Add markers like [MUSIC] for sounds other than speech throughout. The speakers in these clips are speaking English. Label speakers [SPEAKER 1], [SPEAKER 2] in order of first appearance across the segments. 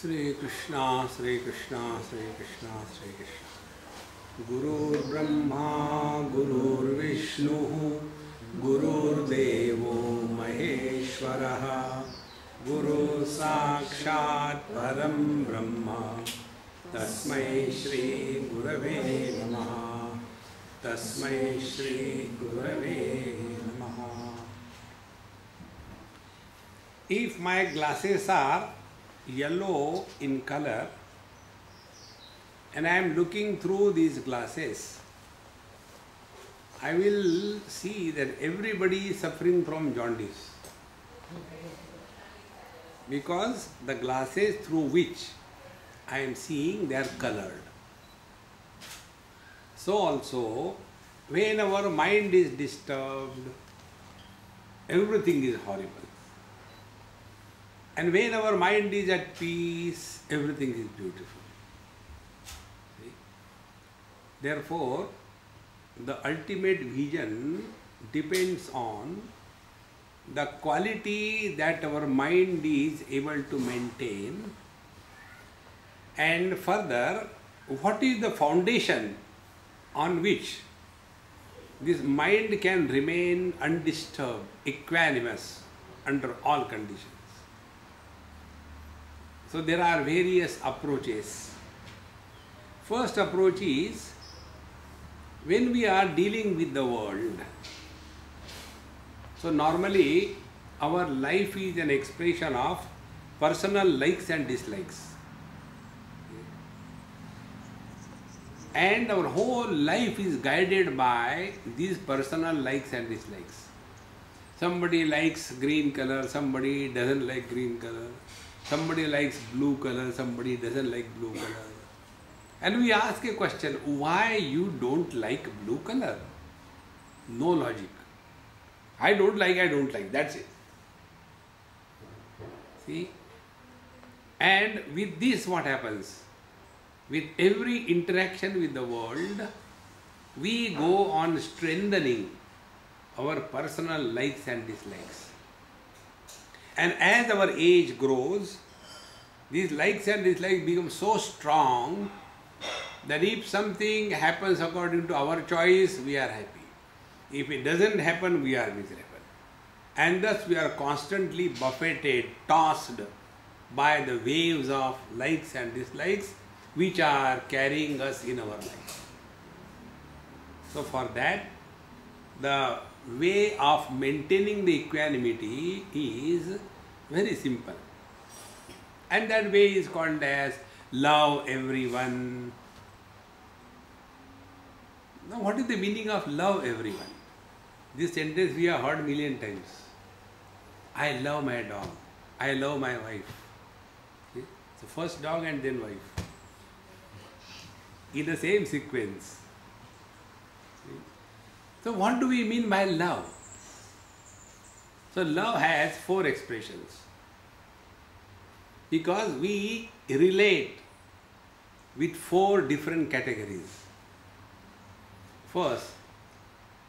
[SPEAKER 1] श्री कृष्णा श्री कृष्णा श्री कृष्णा श्री कृष्ण गुरुर्ब्रह्मा, गुरुर्विष्णुः, गुरुर्देवो महेश्वरः। गुरु साक्षात् परं ब्रह्म। तस्मै श्री गुरवे नमः। तस्मै श्री गुरवे नमः। If my glasses are yellow in color and I am looking through these glasses, I will see that everybody is suffering from jaundice. Because the glasses through which I am seeing they are colored. So also, when our mind is disturbed, everything is horrible. And when our mind is at peace, everything is beautiful. See? Therefore, the ultimate vision depends on the quality that our mind is able to maintain, and further, what is the foundation on which this mind can remain undisturbed, equanimous under all conditions. So there are various approaches. First approach is when we are dealing with the world. So normally our life is an expression of personal likes and dislikes. And our whole life is guided by these personal likes and dislikes. Somebody likes green color, somebody doesn't like green color. Somebody likes blue color, somebody doesn't like blue color. And we ask a question, why you don't like blue color? No logic. I don't like, I don't like, that's it. See? And with this what happens? With every interaction with the world, we go on strengthening our personal likes and dislikes. And as our age grows, these likes and dislikes become so strong that if something happens according to our choice, we are happy. If it doesn't happen, we are miserable. And thus we are constantly buffeted, tossed by the waves of likes and dislikes which are carrying us in our life. So, for that, the way of maintaining the equanimity is very simple. And that way is called as love everyone. Now, what is the meaning of love everyone? This sentence we have heard million times. I love my dog. I love my wife. So first dog and then wife. In the same sequence. So what do we mean by love? So love has four expressions. Because we relate with four different categories. First,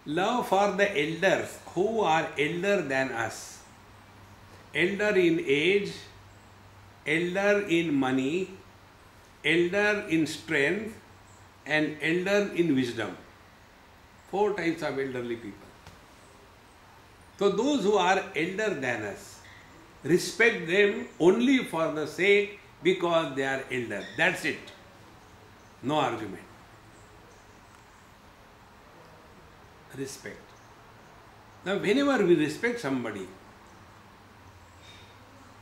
[SPEAKER 1] love for the elders who are elder than us. Elder in age, elder in money, elder in strength, and elder in wisdom. Four types of elderly people. So, those who are elder than us, respect them only for the sake because they are elder. That's it. No argument. Respect. Now, whenever we respect somebody,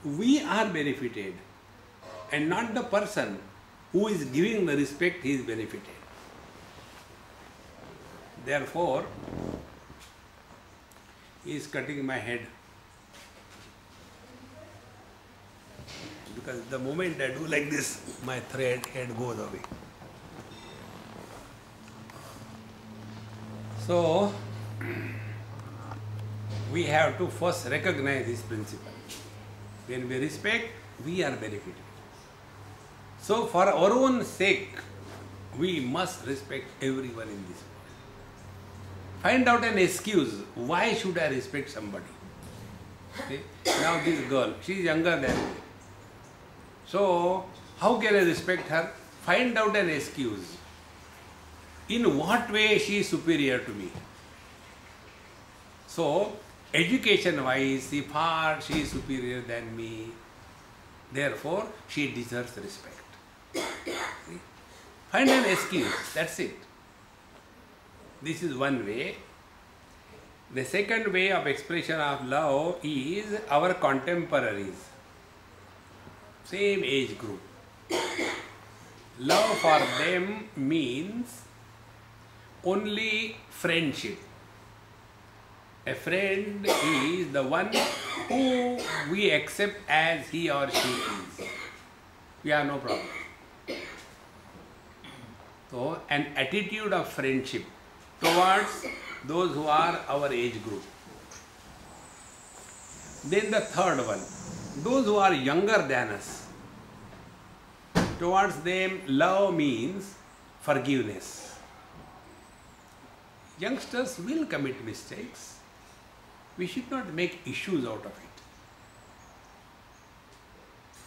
[SPEAKER 1] we are benefited and not the person who is giving the respect he is benefited. Therefore, he is cutting my head. Because the moment I do like this, my thread head goes away. So, we have to first recognize this principle. When we respect, we are benefited. So, for our own sake, we must respect everyone in this world. Find out an excuse. Why should I respect somebody? See? Now, this girl, she is younger than me. So, how can I respect her? Find out an excuse. In what way she is superior to me? So, education wise, if far she is superior than me, therefore she deserves respect. Find an excuse, that's it. This is one way. The second way of expression of love is our contemporaries, same age group. Love for them means only friendship. A friend is the one who we accept as he or she is. We have no problem. So, an attitude of friendship towards those who are our age group. Then the third one, those who are younger than us. Towards them, love means forgiveness. Youngsters will commit mistakes. We should not make issues out of it.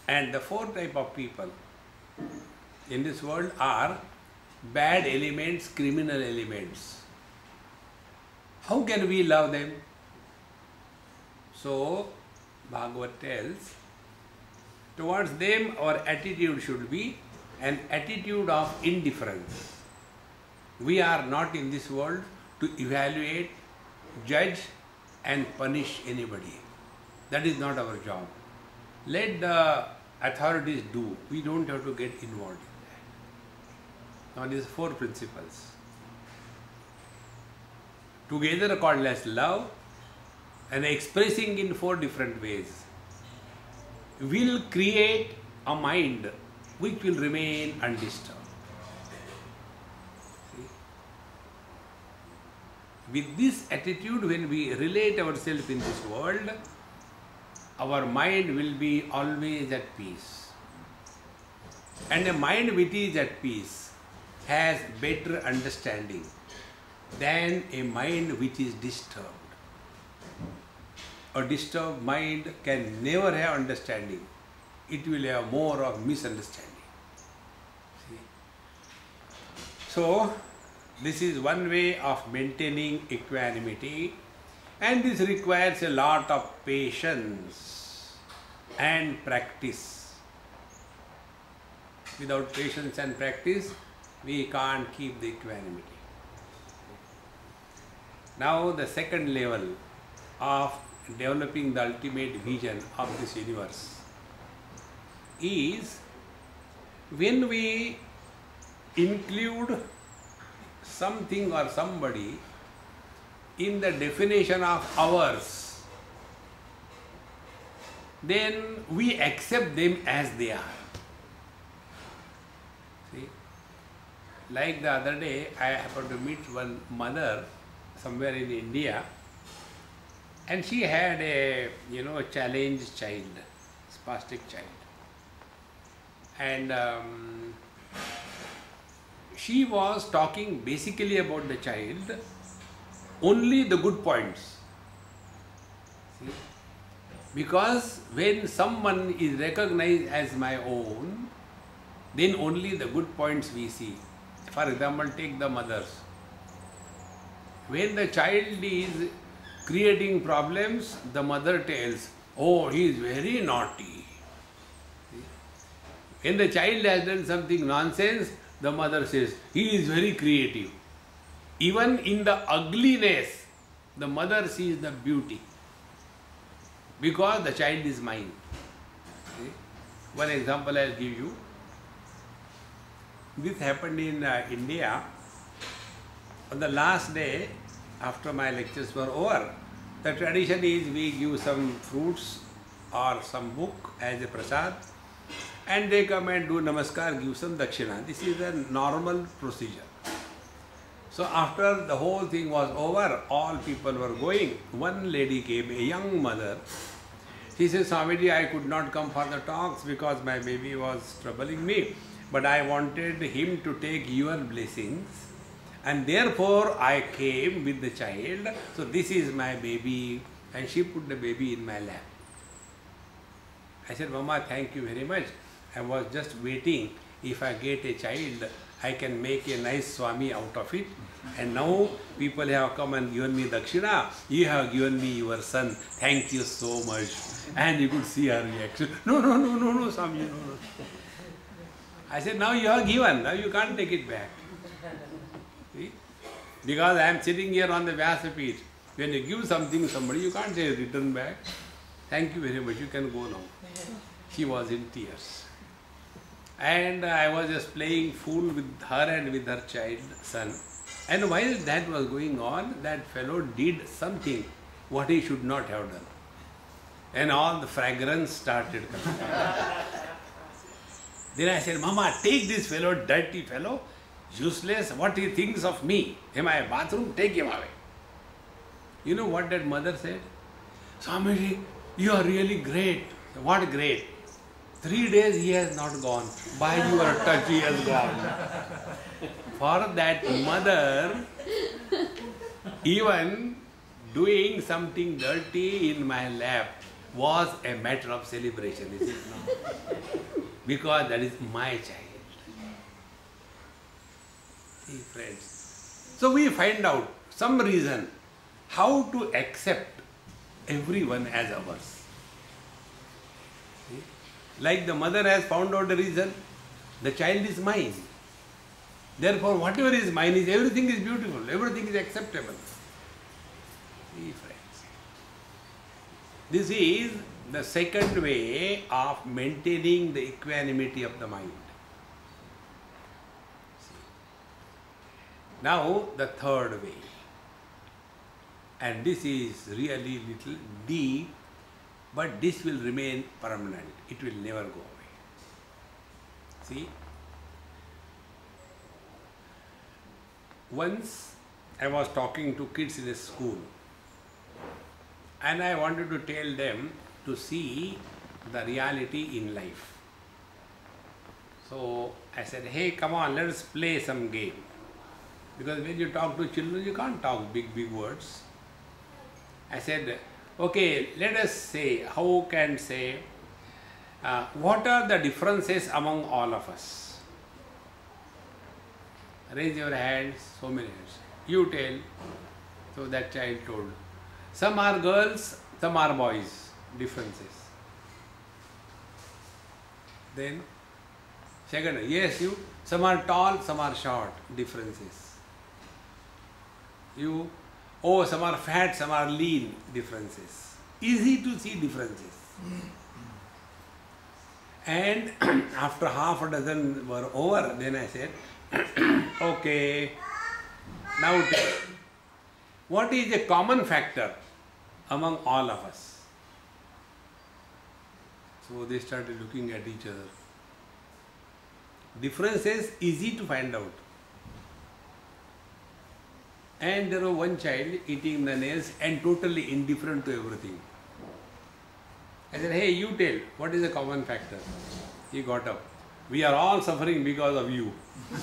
[SPEAKER 1] And the fourth type of people in this world are bad elements, criminal elements. How can we love them? So, Bhagavad tells, towards them our attitude should be an attitude of indifference. We are not in this world to evaluate, judge, and punish anybody. That is not our job. Let the authorities do. We don't have to get involved. Now, these four principles. Together called as love and expressing in four different ways will create a mind which will remain undisturbed. With this attitude, when we relate ourselves in this world, our mind will be always at peace. And a mind which is at peace has better understanding than a mind which is disturbed. A disturbed mind can never have understanding. It will have more of misunderstanding. See? So, this is one way of maintaining equanimity and this requires a lot of patience and practice. Without patience and practice, we can't keep the equanimity. Now, the second level of developing the ultimate vision of this universe is when we include something or somebody in the definition of ours, then we accept them as they are. Like the other day, I happened to meet one mother somewhere in India, and she had a you know a challenged child, spastic child, and um, she was talking basically about the child only the good points. See? Because when someone is recognized as my own, then only the good points we see. For example, take the mothers. When the child is creating problems, the mother tells, Oh, he is very naughty. When the child has done something nonsense, the mother says, He is very creative. Even in the ugliness, the mother sees the beauty because the child is mine. One example I'll give you. This happened in uh, India. On the last day, after my lectures were over, the tradition is we give some fruits or some book as a prasad and they come and do namaskar, give some dakshina. This is a normal procedure. So after the whole thing was over, all people were going. One lady came, a young mother. She says, Swamiji, I could not come for the talks because my baby was troubling me. But I wanted him to take your blessings. And therefore I came with the child. So this is my baby. And she put the baby in my lap. I said, Mama, thank you very much. I was just waiting if I get a child, I can make a nice Swami out of it. And now people have come and given me Dakshina. You have given me your son. Thank you so much. And you could see her reaction. No, no, no, no, no, Swami, no, no. I said, now you are given, now you can't take it back. See? Because I am sitting here on the Vyasapit. When you give something to somebody, you can't say return back. Thank you very much, you can go now. She was in tears. And I was just playing fool with her and with her child, son. And while that was going on, that fellow did something what he should not have done. And all the fragrance started coming. Then I said, Mama, take this fellow, dirty fellow, useless, what he thinks of me. Am I a bathroom? Take him away. You know what that mother said? Swamiji, you are really great. What great? Three days he has not gone. By your touch he has gone. For that mother, even doing something dirty in my lap was a matter of celebration, is it not? [LAUGHS] Because that is my child. See, friends. So we find out some reason how to accept everyone as ours. See? Like the mother has found out the reason, the child is mine. Therefore, whatever is mine is everything is beautiful, everything is acceptable. See, friends. This is the second way of maintaining the equanimity of the mind. Now, the third way. And this is really little deep, but this will remain permanent. It will never go away. See? Once I was talking to kids in a school and I wanted to tell them to see the reality in life. So I said, hey, come on, let us play some game. Because when you talk to children, you can't talk big, big words. I said, okay, let us say, how can say, uh, what are the differences among all of us? Raise your hands, so many hands. You tell. So that child told. Some are girls, some are boys. Differences. Then, second, yes, you. Some are tall, some are short. Differences. You, oh, some are fat, some are lean. Differences. Easy to see differences. And [CLEARS THROAT] after half a dozen were over, then I said, [CLEARS THROAT] okay, now what is a common factor among all of us? So they started looking at each other. Differences easy to find out. And there was one child eating the nails and totally indifferent to everything. I said, hey, you tell, what is the common factor? He got up. We are all suffering because of you. [LAUGHS]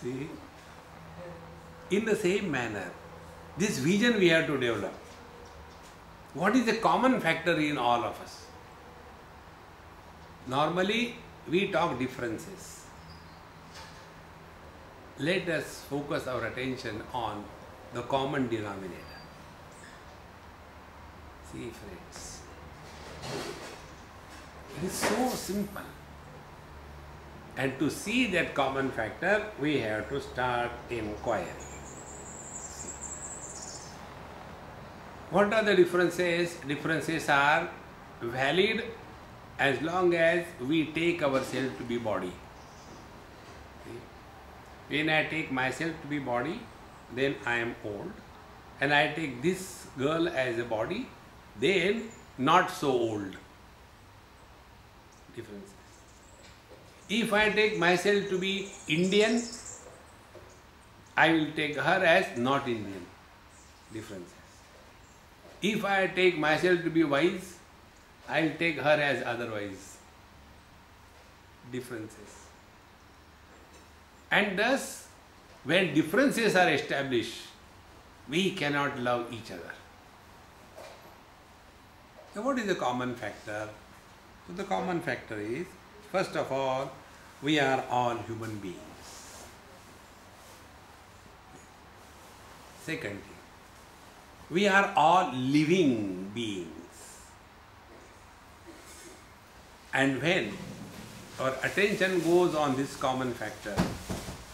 [SPEAKER 1] See? In the same manner, this vision we have to develop. What is the common factor in all of us? Normally, we talk differences. Let us focus our attention on the common denominator. See, friends, it is so simple. And to see that common factor, we have to start inquiry. What are the differences? Differences are valid as long as we take ourselves to be body. When I take myself to be body, then I am old. And I take this girl as a body, then not so old. Differences. If I take myself to be Indian, I will take her as not Indian. Differences. If I take myself to be wise, I will take her as otherwise. Differences. And thus, when differences are established, we cannot love each other. So, what is the common factor? So, the common factor is first of all, we are all human beings. Secondly, we are all living beings. And when our attention goes on this common factor,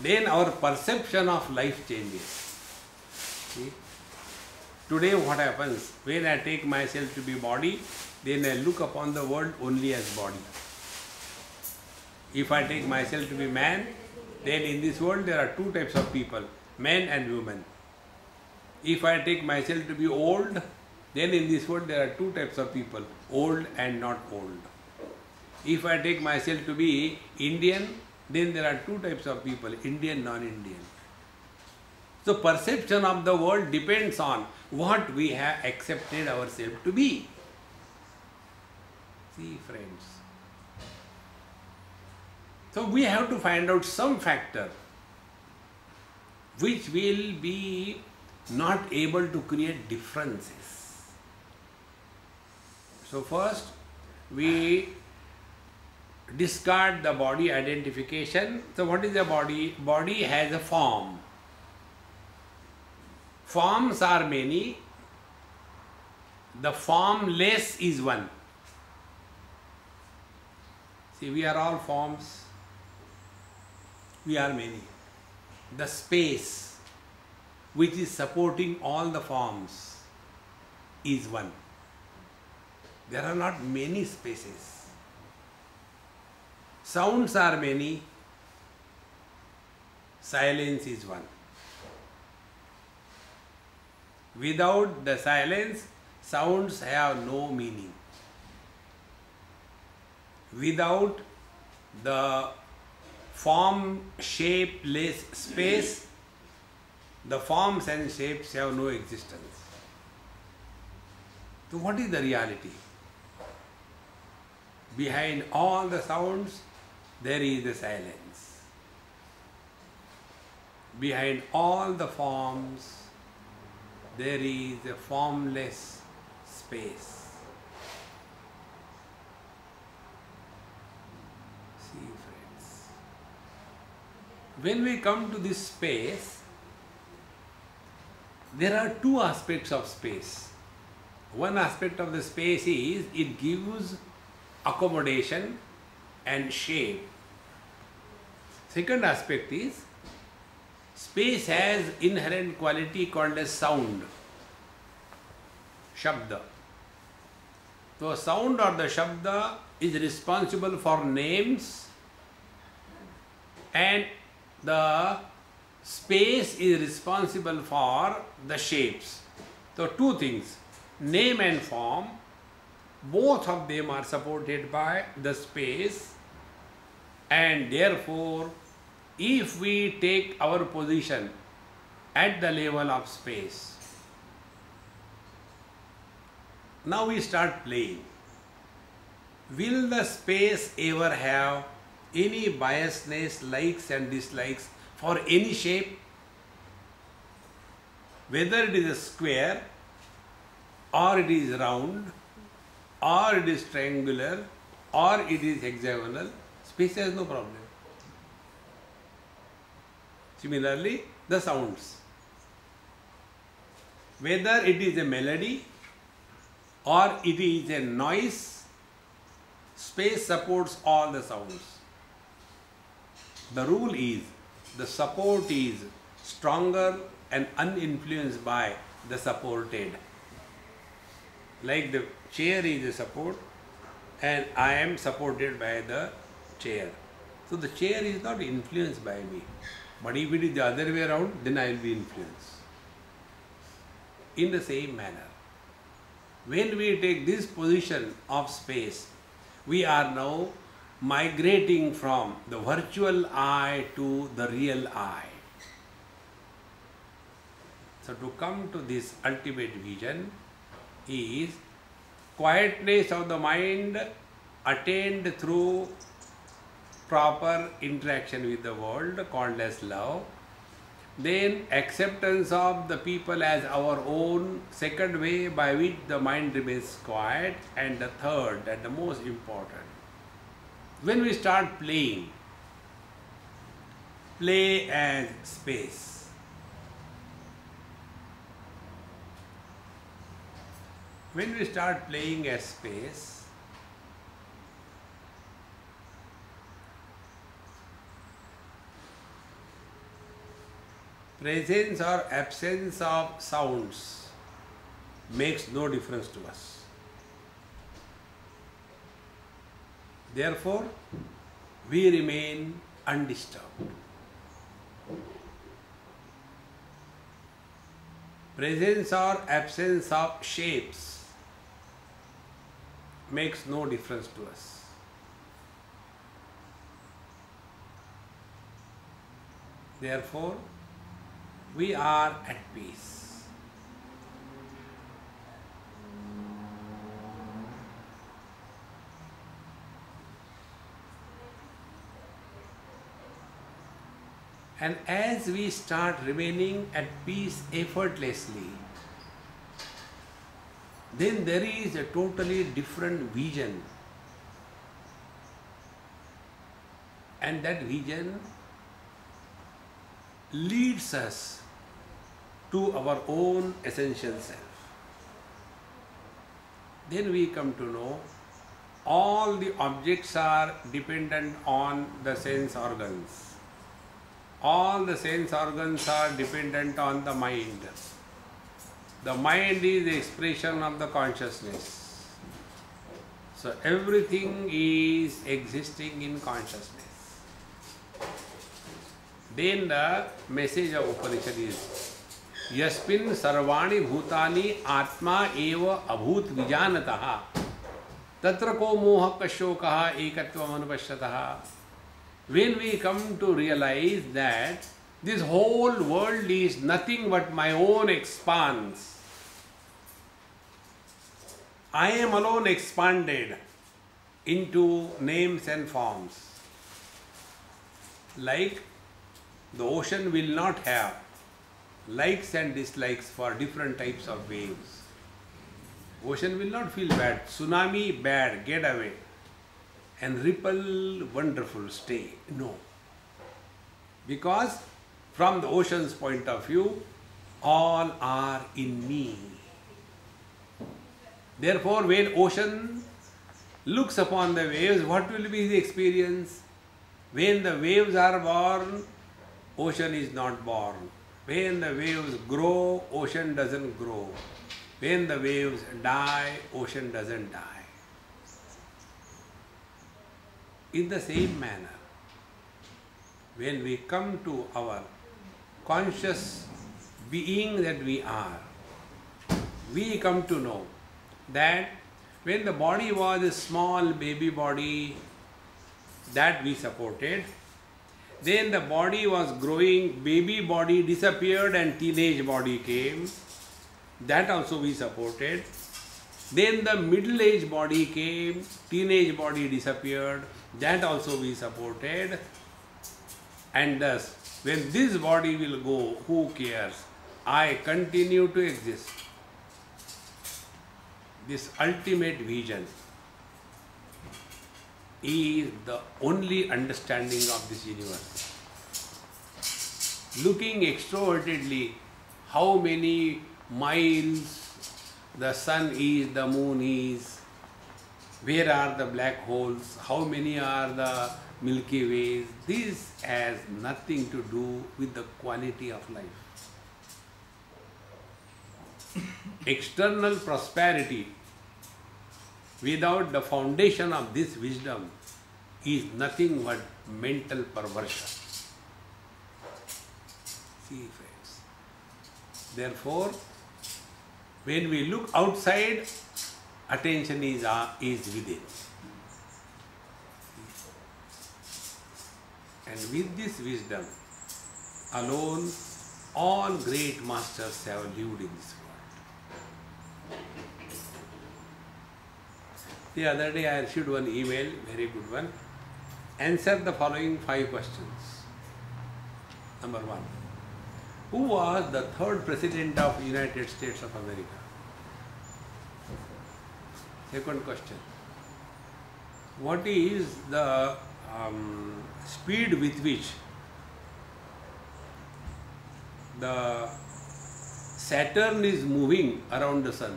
[SPEAKER 1] then our perception of life changes. See? Today what happens, when I take myself to be body, then I look upon the world only as body. If I take myself to be man, then in this world there are two types of people, men and women. If I take myself to be old, then in this world there are two types of people, old and not old. If I take myself to be Indian, then there are two types of people, Indian, non-Indian. So perception of the world depends on what we have accepted ourselves to be. See friends. So we have to find out some factor which will be not able to create differences. So first we discard the body identification. So what is the body? Body has a form. Forms are many. The formless is one. See, we are all forms. We are many. The space which is supporting all the forms is one. There are not many spaces. Sounds are many, silence is one. Without the silence, sounds have no meaning. Without the form, shapeless space, the forms and shapes have no existence. So, what is the reality? Behind all the sounds, there is the silence. Behind all the forms, there is a formless space. See, friends. When we come to this space, there are two aspects of space. One aspect of the space is it gives accommodation and shape. Second aspect is space has inherent quality called as sound. Shabda. So sound or the Shabda is responsible for names and the space is responsible for the shapes. So two things, name and form, both of them are supported by the space and therefore if we take our position at the level of space, now we start playing. Will the space ever have any biasness, likes and dislikes for any shape? Whether it is a square or it is round or it is triangular or it is hexagonal, space has no problem. Similarly, the sounds. Whether it is a melody or it is a noise, space supports all the sounds. The rule is the support is stronger and uninfluenced by the supported. Like the chair is a support and I am supported by the chair. So the chair is not influenced by me. But if it is the other way around, then I will be influenced. In the same manner, when we take this position of space, we are now migrating from the virtual I to the real I. So to come to this ultimate vision is quietness of the mind attained through proper interaction with the world called as love then acceptance of the people as our own, second way by which the mind remains quiet, and the third and the most important. When we start playing, play as space. When we start playing as space, presence or absence of sounds makes no difference to us. Therefore, we remain undisturbed. Presence or absence of shapes makes no difference to us. Therefore, we are at peace. And as we start remaining at peace effortlessly, then there is a totally different vision. And that vision leads us to our own essential self. Then we come to know all the objects are dependent on the sense organs. All the sense organs are dependent on the mind. The mind is the expression of the consciousness. So everything is existing in consciousness. Then the message of Upanishad is यस्मिन् सर्वाणि भूतानि आत्मा एव अभूत विजानतः तत्र को मोह कशोकः एकत्वम् अनुपश्यतः when we come to realize that this whole world is nothing but my own expanse I am alone expanded into names and forms like the ocean will not have likes and dislikes for different types of waves. Ocean will not feel bad. Tsunami, bad, get away. And ripple, wonderful, stay. No. Because from the ocean's point of view, all are in me. Therefore, when ocean looks upon the waves, what will be the experience? When the waves are born, ocean is not born. When the waves grow, ocean doesn't grow. When the waves die, ocean doesn't die. In the same manner, when we come to our conscious being that we are, we come to know that when the body was a small baby body that we supported, then the body was growing, baby body disappeared and teenage body came. That also we supported. Then the middle age body came, teenage body disappeared. That also we supported. And thus, when this body will go, who cares? I continue to exist. This ultimate vision is the only understanding of this universe. Looking extrovertedly, how many miles the sun is, the moon is, where are the black holes, how many are the Milky Ways, this has nothing to do with the quality of life. External prosperity without the foundation of this wisdom is nothing but mental perversion. See, friends. Therefore, when we look outside, attention is, uh, is within. And with this wisdom alone, all great masters have lived in this world. The other day I received one email, very good one. Answer the following five questions. Number one Who was the third president of United States of America? Second question. What is the um, speed with which the Saturn is moving around the sun?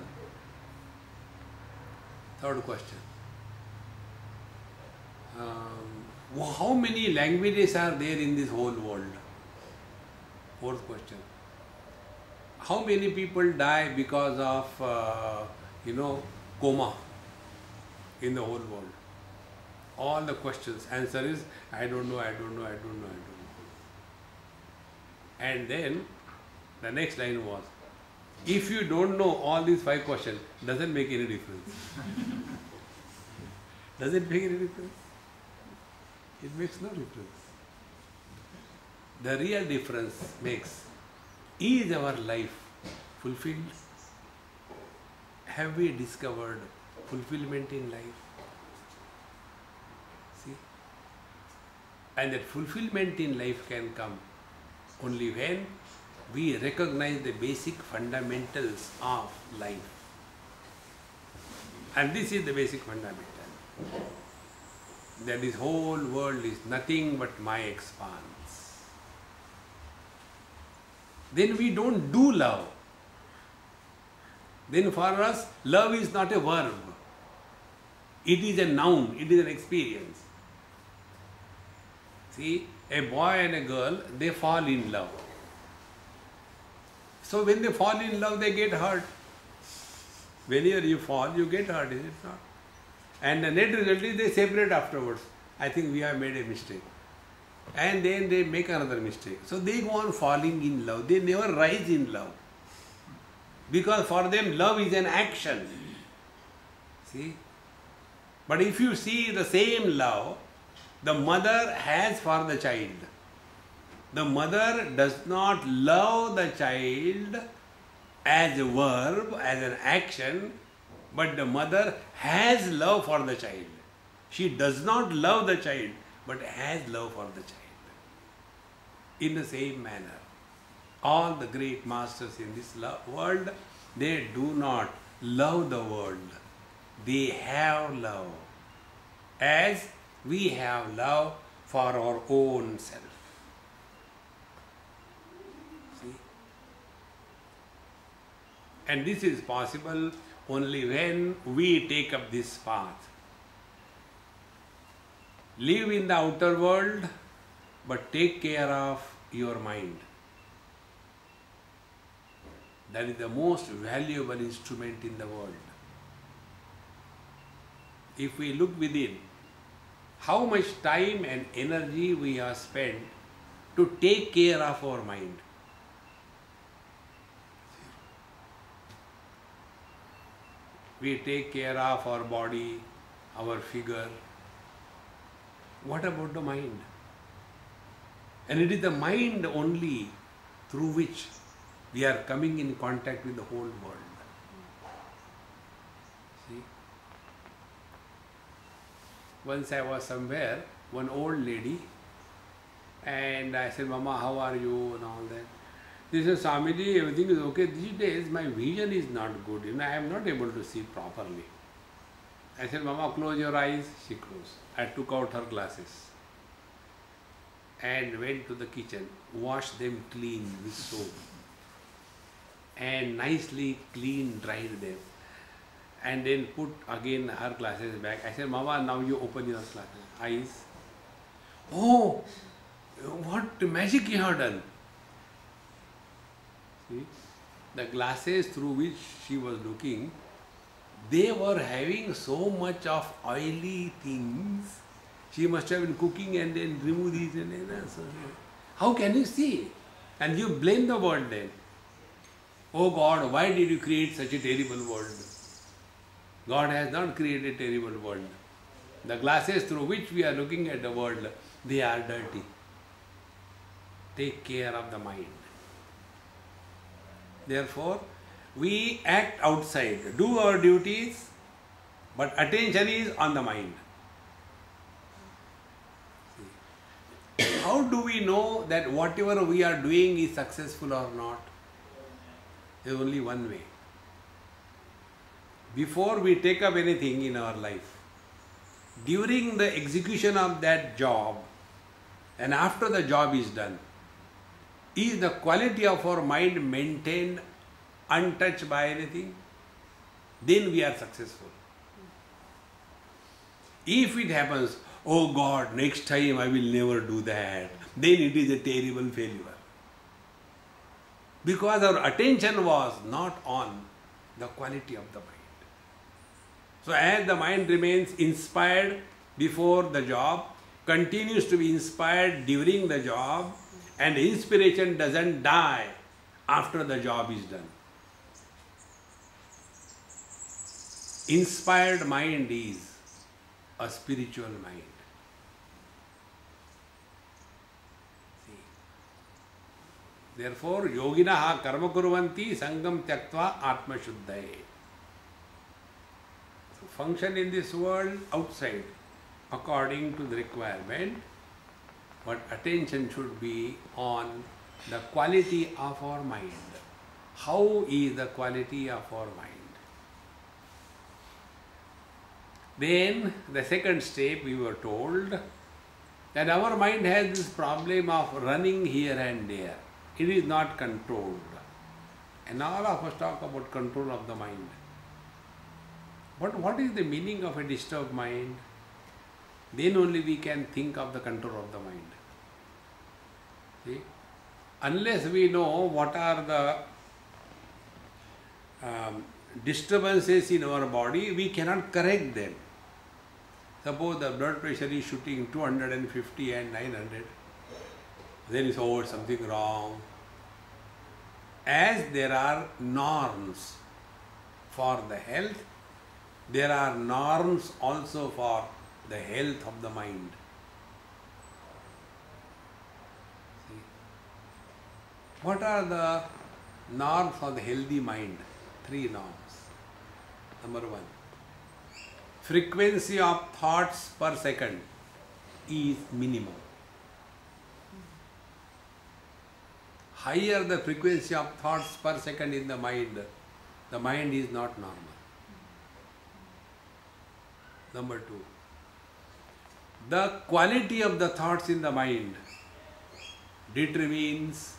[SPEAKER 1] Third question. Um, how many languages are there in this whole world? Fourth question. How many people die because of, uh, you know, coma in the whole world? All the questions. Answer is, I don't know, I don't know, I don't know, I don't know. And then the next line was, if you don't know all these five questions, doesn't make any difference. [LAUGHS] Does it make any difference? It makes no difference. The real difference makes is our life fulfilled? Have we discovered fulfillment in life? See? And that fulfillment in life can come only when we recognize the basic fundamentals of life. And this is the basic fundamental. That this whole world is nothing but my expanse. Then we don't do love. Then for us, love is not a verb. It is a noun, it is an experience. See, a boy and a girl, they fall in love. So when they fall in love, they get hurt. Whenever you fall, you get hurt, is it not? And the net result is they separate afterwards. I think we have made a mistake. And then they make another mistake. So they go on falling in love. They never rise in love. Because for them, love is an action. See? But if you see the same love, the mother has for the child. The mother does not love the child as a verb, as an action, but the mother has love for the child. She does not love the child, but has love for the child. In the same manner, all the great masters in this world, they do not love the world. They have love. As we have love for our own self. See? And this is possible only when we take up this path. Live in the outer world, but take care of your mind. That is the most valuable instrument in the world. If we look within, how much time and energy we have spent to take care of our mind. We take care of our body, our figure. What about the mind? And it is the mind only through which we are coming in contact with the whole world. See? Once I was somewhere, one old lady, and I said, Mama, how are you? and all that. She said, Swamiji, everything is okay. These days my vision is not good. You know, I am not able to see properly. I said, Mama, close your eyes. She closed. I took out her glasses and went to the kitchen, washed them clean with soap, and nicely clean dried them, and then put again her glasses back. I said, Mama, now you open your glasses, eyes. Oh, what magic you have done! See, the glasses through which she was looking, they were having so much of oily things she must have been cooking and then remove these and then. Uh, so, how can you see? And you blame the world then. Oh God, why did you create such a terrible world? God has not created a terrible world. The glasses through which we are looking at the world, they are dirty. Take care of the mind. Therefore, we act outside, do our duties, but attention is on the mind. How do we know that whatever we are doing is successful or not? There is only one way. Before we take up anything in our life, during the execution of that job and after the job is done, is the quality of our mind maintained untouched by anything? Then we are successful. If it happens, oh God, next time I will never do that, then it is a terrible failure. Because our attention was not on the quality of the mind. So, as the mind remains inspired before the job, continues to be inspired during the job, and inspiration doesn't die after the job is done. Inspired mind is a spiritual mind. Therefore, yoginaha karma kurvanti sangam tyaktva atma shuddhaye. Function in this world outside according to the requirement, but attention should be on the quality of our mind. How is the quality of our mind? Then the second step we were told that our mind has this problem of running here and there. It is not controlled. And all of us talk about control of the mind. But what is the meaning of a disturbed mind? Then only we can think of the control of the mind. See? Unless we know what are the um, disturbances in our body, we cannot correct them. Suppose the blood pressure is shooting 250 and 900, then you say, oh, something wrong. As there are norms for the health, there are norms also for the health of the mind. See? What are the norms for the healthy mind? Three norms. Number one, frequency of thoughts per second is minimum. Higher the frequency of thoughts per second in the mind, the mind is not normal. Number two, the quality of the thoughts in the mind determines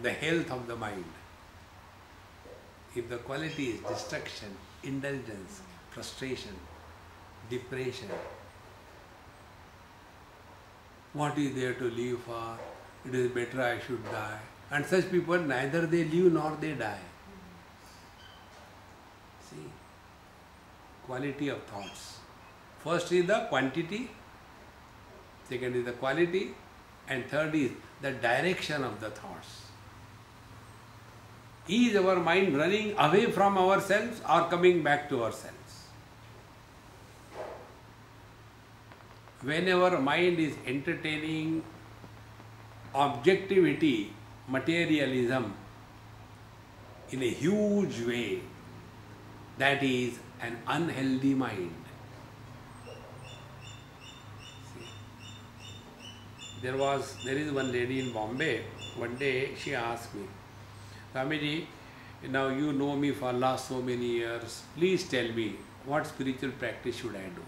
[SPEAKER 1] the health of the mind. If the quality is distraction, indulgence, frustration, depression, what is there to live for? It is better I should die. And such people neither they live nor they die. See, quality of thoughts. First is the quantity, second is the quality, and third is the direction of the thoughts. Is our mind running away from ourselves or coming back to ourselves? When our mind is entertaining objectivity, materialism in a huge way, that is an unhealthy mind. There was there is one lady in Bombay. One day she asked me, Swamiji, now you know me for last so many years. Please tell me what spiritual practice should I do?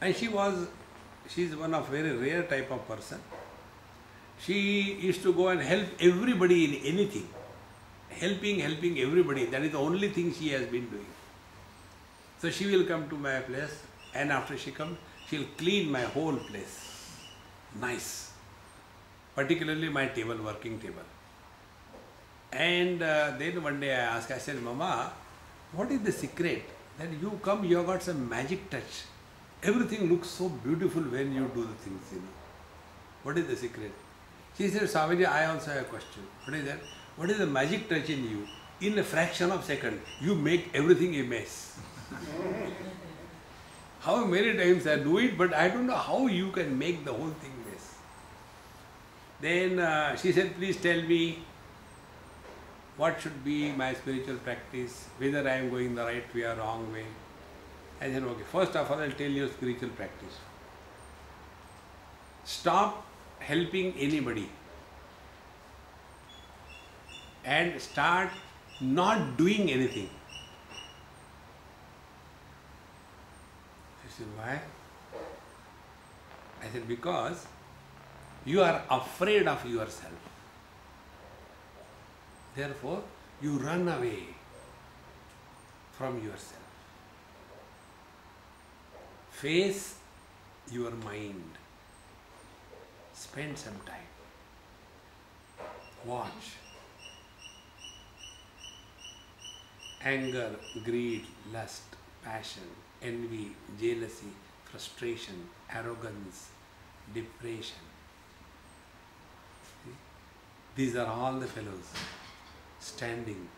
[SPEAKER 1] And she was she is one of very rare type of person. She used to go and help everybody in anything. Helping, helping everybody. That is the only thing she has been doing. So she will come to my place and after she comes, she'll clean my whole place. Nice. Particularly my table, working table. And uh, then one day I asked, I said, Mama, what is the secret? That you come, you have got some magic touch. Everything looks so beautiful when you do the things, you know. What is the secret? She said, Swamiji, I also have a question. What is that? What is the magic touch in you? In a fraction of a second, you make everything a mess. [LAUGHS] how many times I do it, but I don't know how you can make the whole thing this. Then uh, she said, please tell me what should be my spiritual practice, whether I am going the right way or wrong way. I said, okay, first of all, I'll tell you spiritual practice. stop helping anybody and start not doing anything. Said, why? I said, because you are afraid of yourself. Therefore, you run away from yourself. Face your mind. Spend some time. Watch. Anger, greed, lust, passion, envy, jealousy, frustration, arrogance, depression. See? These are all the fellows standing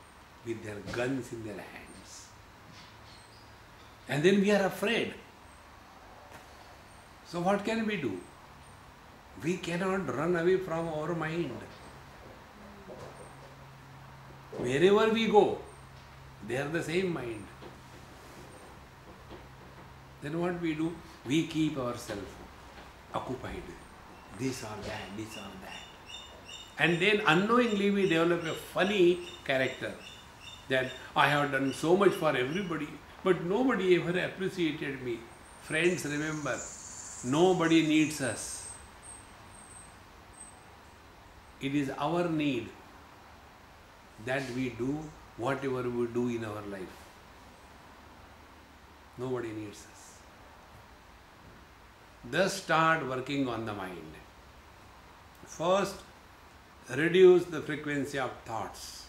[SPEAKER 1] with their guns in their hands. And then we are afraid. So, what can we do? We cannot run away from our mind. Wherever we go, they are the same mind. Then what we do? We keep ourselves occupied. This or that, this or that. And then unknowingly we develop a funny character that I have done so much for everybody, but nobody ever appreciated me. Friends, remember, nobody needs us. It is our need that we do whatever we do in our life. Nobody needs us. Thus, start working on the mind. First, reduce the frequency of thoughts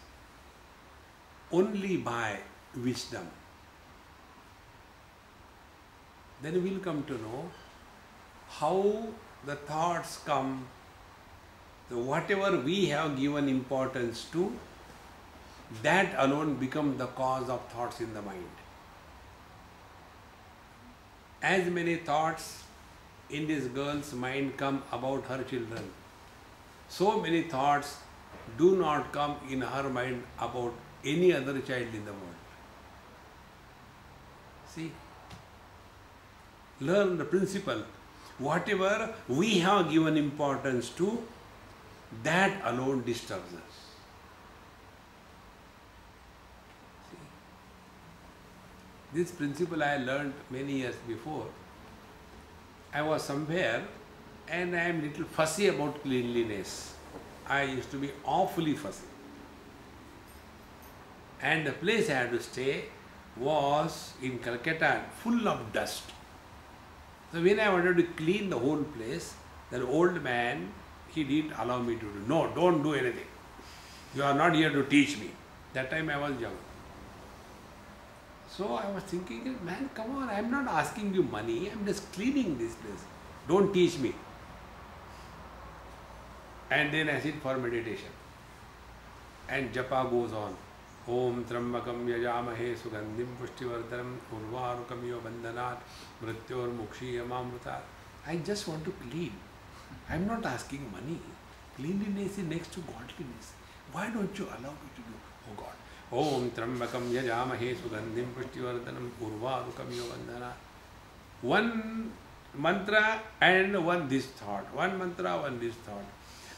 [SPEAKER 1] only by wisdom. Then we'll come to know how the thoughts come, so whatever we have given importance to, that alone become the cause of thoughts in the mind. As many thoughts in this girl's mind come about her children, so many thoughts do not come in her mind about any other child in the world. See? Learn the principle. Whatever we have given importance to, that alone disturbs us. See? This principle I learned many years before. I was somewhere and I am little fussy about cleanliness. I used to be awfully fussy. And the place I had to stay was in Calcutta, full of dust. So when I wanted to clean the whole place, the old man, he didn't allow me to do. No, don't do anything. You are not here to teach me. That time I was young. So I was thinking, man, come on, I am not asking you money, I am just cleaning this place. Don't teach me. And then I sit for meditation. And japa goes on. Om Trambakam Yajamahe Sugandhim Pushtivardanam Urvarukam Bandhanat Mrityor Mukshiyamamrutat. I just want to clean. I am not asking money. Cleanliness is next to godliness. Why don't you allow me to do? Oh God. Om Trambakam Yajamahe Sugandhim Pushtivardanam Urvarukam Bandhanat. One mantra and one this thought. One mantra, one this thought.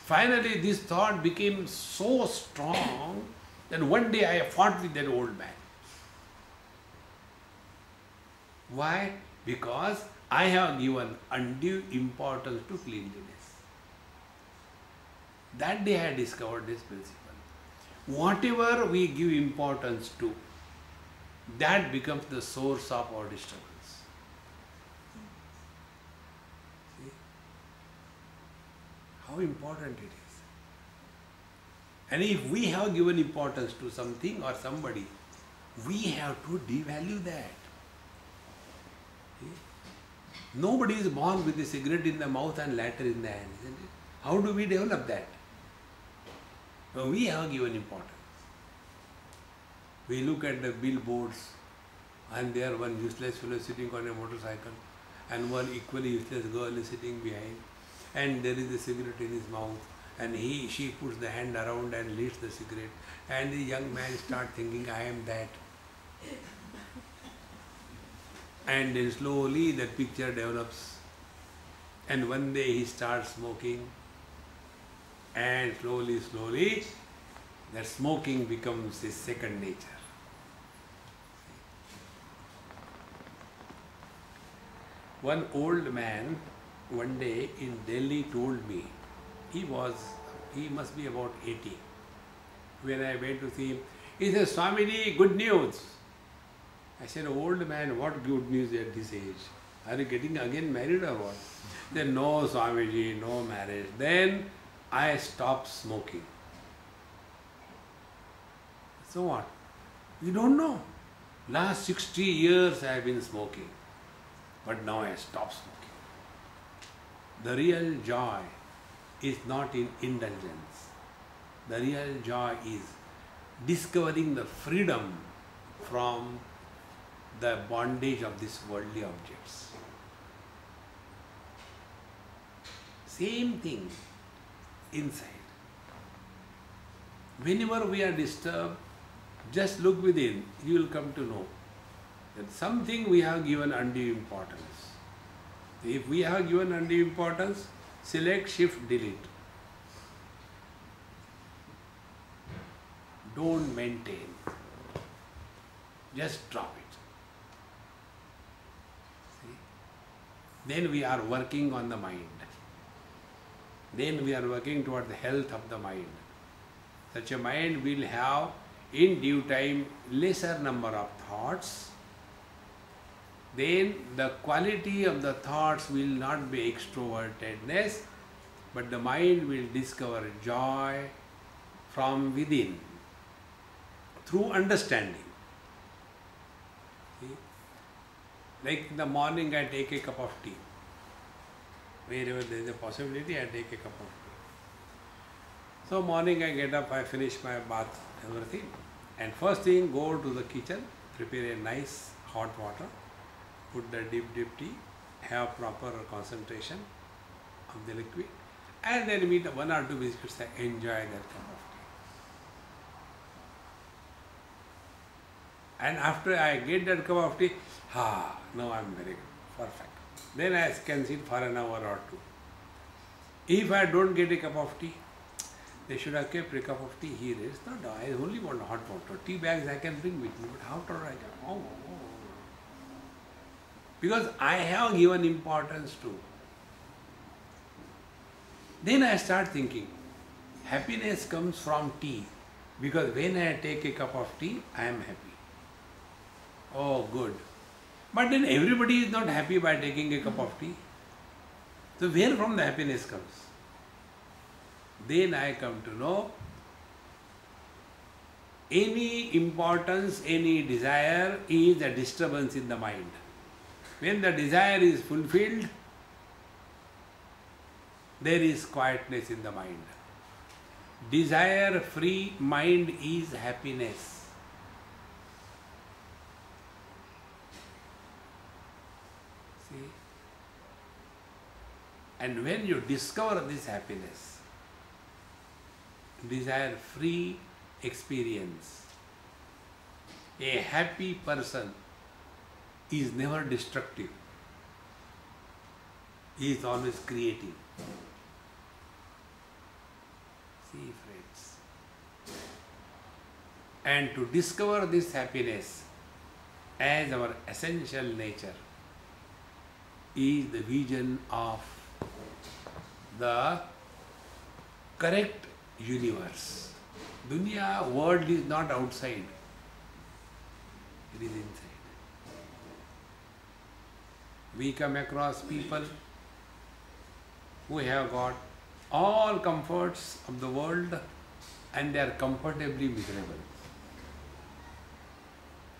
[SPEAKER 1] Finally, this thought became so strong that one day I fought with that old man. Why? Because I have given undue importance to cleanliness. That day I discovered this principle. Whatever we give importance to, that becomes the source of our disturbance. See? How important it is. And if we have given importance to something or somebody, we have to devalue that. See? Nobody is born with a cigarette in the mouth and lighter in the hand, isn't it? How do we develop that? Well, we have given importance. We look at the billboards and there one useless fellow sitting on a motorcycle and one equally useless girl is sitting behind and there is a cigarette in his mouth and he she puts the hand around and lights the cigarette and the young man start thinking I am that and then slowly that picture develops And one day he starts smoking, and slowly, slowly, that smoking becomes his second nature. One old man one day in Delhi told me, he was, he must be about 80. When I went to see him, he said, Swamiji, good news. I said, old man, what good news at this age? Are you getting again married or what? Then no, Swamiji, no marriage. Then I stopped smoking. So what? You don't know. Last 60 years I have been smoking. But now I stopped smoking. The real joy is not in indulgence. The real joy is discovering the freedom from the bondage of these worldly objects. Same thing inside. Whenever we are disturbed, just look within, you will come to know that something we have given undue importance. If we have given undue importance, select, shift, delete. Don't maintain. Just drop it. See? Then we are working on the mind. Then we are working toward the health of the mind. Such a mind will have in due time lesser number of thoughts then the quality of the thoughts will not be extrovertedness, but the mind will discover joy from within through understanding. See? Like in the morning, I take a cup of tea. Wherever there is a possibility, I take a cup of tea. So morning I get up, I finish my bath, everything, and first thing go to the kitchen, prepare a nice hot water put the deep deep tea, have proper concentration of the liquid, and then meet one or two biscuits and enjoy that cup of tea. And after I get that cup of tea, ah, now I am very good, perfect. Then I can sit for an hour or two. If I don't get a cup of tea, they should have kept a cup of tea here. It's not, I only want hot water. Tea bags I can bring with me, but hot water I can. Oh, oh, oh. Because I have given importance to. Then I start thinking, happiness comes from tea. Because when I take a cup of tea, I am happy. Oh, good. But then everybody is not happy by taking a cup of tea. So where from the happiness comes? Then I come to know any importance, any desire is a disturbance in the mind. When the desire is fulfilled, there is quietness in the mind. Desire free mind is happiness. See? And when you discover this happiness, desire free experience, a happy person is never destructive. He is always creative. See, friends. And to discover this happiness as our essential nature is the vision of the correct universe. Dunya world is not outside, it is inside we come across people who have got all comforts of the world and they are comfortably miserable.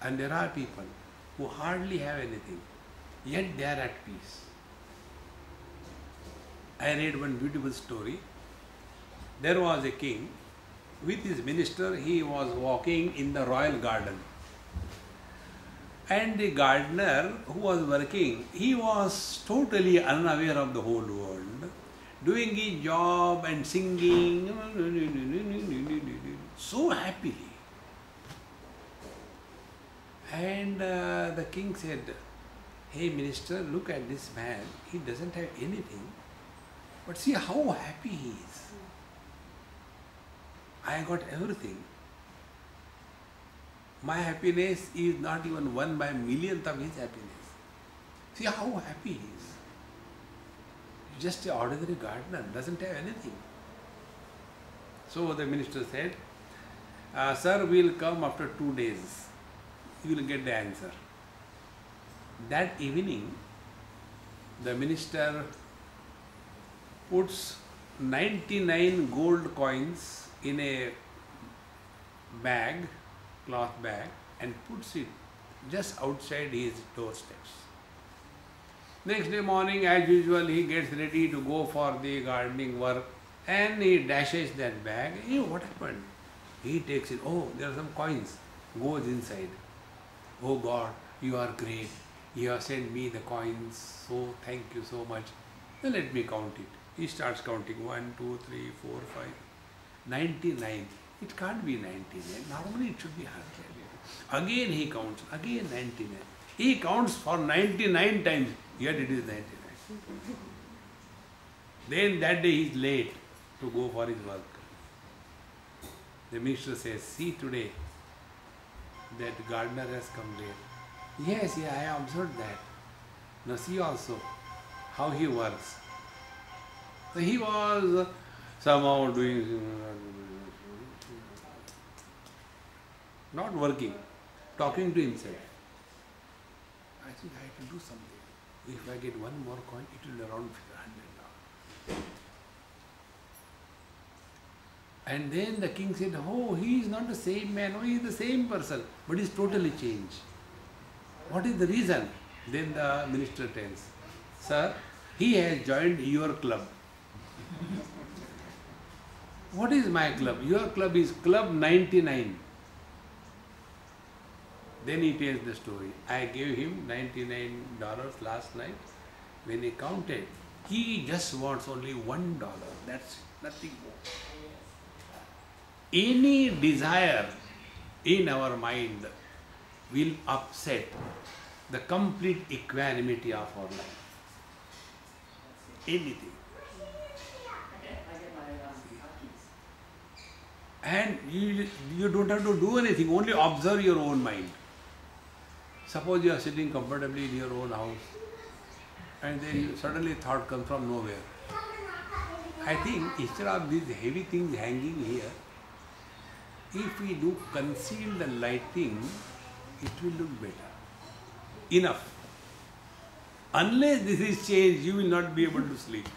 [SPEAKER 1] And there are people who hardly have anything, yet they are at peace. I read one beautiful story. There was a king, with his minister, he was walking in the royal garden and the gardener who was working, he was totally unaware of the whole world, doing his job and singing so happily. And uh, the king said, Hey minister, look at this man. He doesn't have anything. But see how happy he is. I got everything. My happiness is not even one by millionth of his happiness. See how happy he is. Just an ordinary gardener, doesn't have anything. So the minister said, uh, Sir, we will come after two days. You will get the answer. That evening, the minister puts 99 gold coins in a bag, cloth bag, and puts it just outside his doorsteps. Next day morning, as usual, he gets ready to go for the gardening work and he dashes that bag. Hey, what happened? He takes it. Oh, there are some coins. Goes inside. Oh God, you are great. You have sent me the coins. So thank you so much. Then let me count it. He starts counting 1, 2, 3, 4, 5, 99. It can't be 99. Normally it should be 100. Again he counts. Again 99. He counts for 99 times. Yet it is 99. Then that day he is late to go for his work. The minister says, see today that gardener has come late. Yes, yeah, I observed that. Now see also how he works. So he was somehow doing, not working, talking to himself. I think I can do something. If I get one more coin, it will around $100. And then the king said, Oh, he is not the same man, oh, he is the same person, but he is totally changed. What is the reason? Then the minister tells, Sir, he has joined your club. What is my club? Your club is Club 99. Then he tells the story. I gave him $99 last night. When he counted, he just wants only $1. That's nothing more. Any desire in our mind will upset the complete equanimity of our life. Anything. And you, you don't have to do anything, only observe your own mind. Suppose you are sitting comfortably in your own house and then suddenly a thought comes from nowhere. I think instead of these heavy things hanging here, if we do conceal the lighting, it will look better. Enough. Unless this is changed, you will not be able to sleep.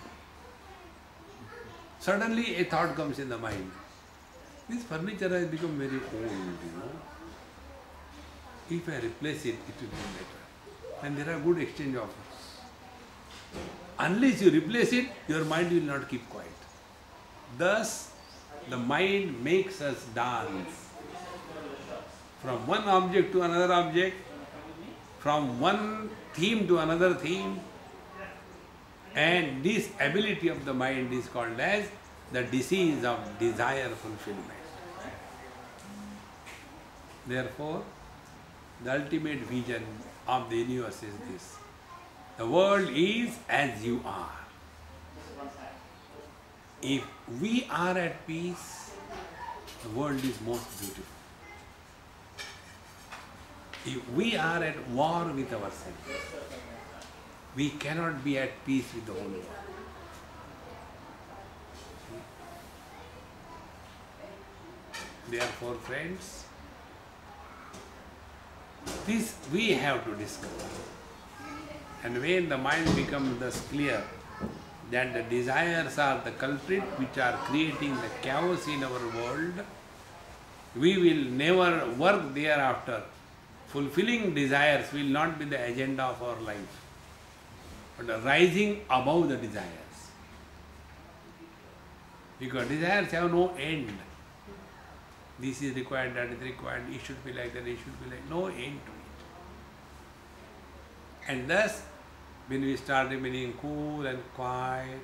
[SPEAKER 1] Suddenly a thought comes in the mind. This furniture has become very old, you know. If I replace it, it will be better. And there are good exchange offers. Unless you replace it, your mind will not keep quiet. Thus, the mind makes us dance from one object to another object, from one theme to another theme, and this ability of the mind is called as the disease of desire fulfillment. Therefore, the ultimate vision of the universe is this the world is as you are. If we are at peace, the world is most beautiful. If we are at war with ourselves, we cannot be at peace with the whole world. Therefore, friends, this we have to discover. And when the mind becomes thus clear that the desires are the culprit which are creating the chaos in our world, we will never work thereafter. Fulfilling desires will not be the agenda of our life, but rising above the desires. Because desires have no end. This is required, that is required, it should be like that, it should be like no end to it. And thus, when we start remaining cool and quiet,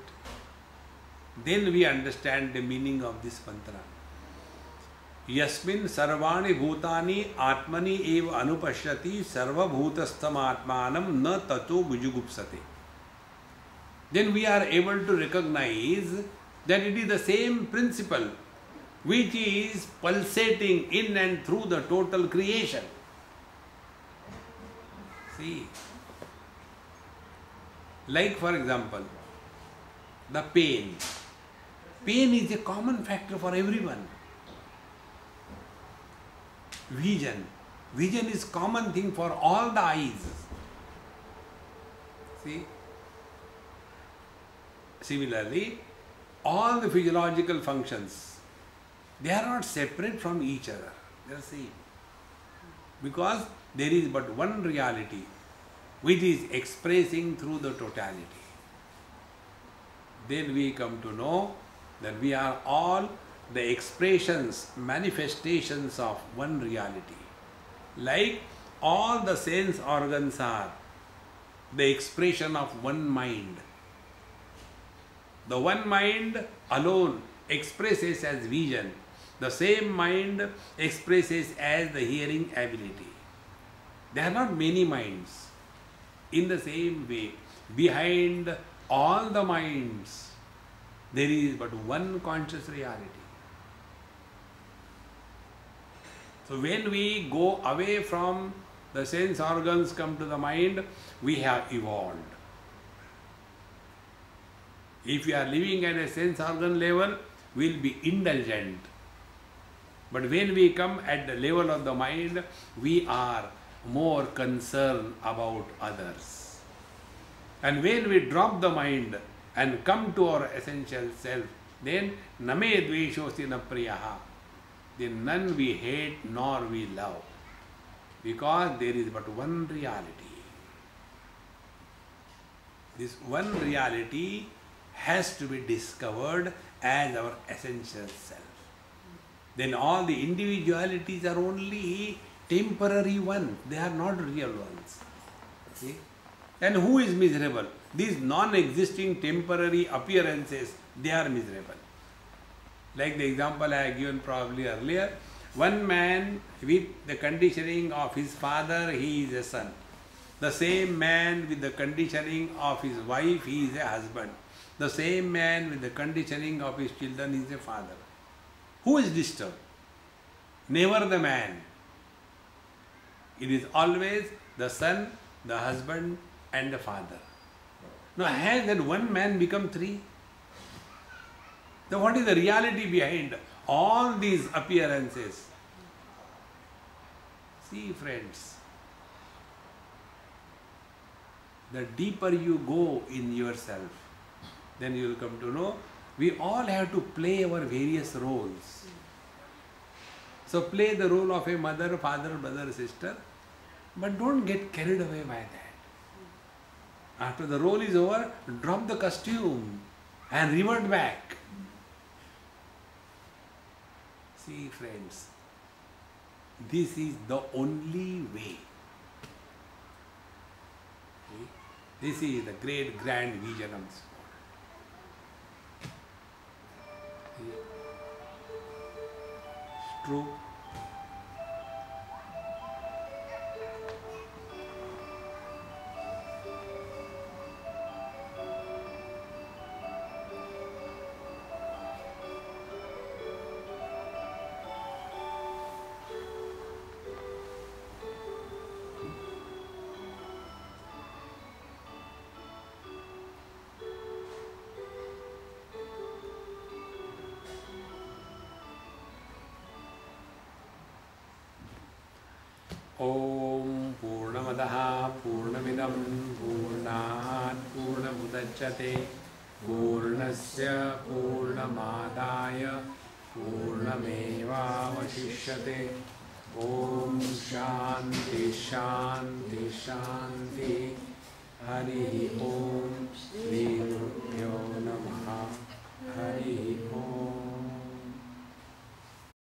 [SPEAKER 1] then we understand the meaning of this mantra. यस्मिन् सर्वाणि भूतानि आत्मनि एव अनुपश्यति सर्वभूतस्थमात्मानं न ततो बुजुगुप्सते then we are able to recognize that it is the same principle which is pulsating in and through the total creation. See, like for example, the pain. Pain is a common factor for everyone. Vision. Vision is common thing for all the eyes. See? Similarly, all the physiological functions, they are not separate from each other. They are same. Because there is but one reality which is expressing through the totality. Then we come to know that we are all the expressions, manifestations of one reality. Like all the sense organs are the expression of one mind. The one mind alone expresses as vision. The same mind expresses as the hearing ability. There are not many minds. In the same way, behind all the minds, there is but one conscious reality. So when we go away from the sense organs come to the mind, we have evolved. If we are living at a sense organ level, we'll be indulgent. But when we come at the level of the mind, we are more concerned about others. And when we drop the mind and come to our essential self, then name dveshosti na priyaha. Then none we hate nor we love. Because there is but one reality. This one reality has to be discovered as our essential self. Then all the individualities are only temporary ones, they are not real ones. See? And who is miserable? These non existing temporary appearances, they are miserable. Like the example I have given probably earlier, one man with the conditioning of his father, he is a son. The same man with the conditioning of his wife, he is a husband. The same man with the conditioning of his children he is a father. Who is disturbed? Never the man. It is always the son, the husband, and the father. Now, has that one man become three? Then, what is the reality behind all these appearances? See, friends, the deeper you go in yourself, then you will come to know we all have to play our various roles. So play the role of a mother, father, brother, sister, but don't get carried away by that. After the role is over, drop the costume and revert back. See, friends, this is the only way. This is the great grand vision of this world. See? True. ॐ पूर्णमदः पूर्णमिदं पूर्णात् पूर्णमुदच्यते पूर्णस्य पूर्णमादाय पूर्णमेवावशिष्यते। ॐ शान्ति शान्ति शान्ति। हरिः ॐ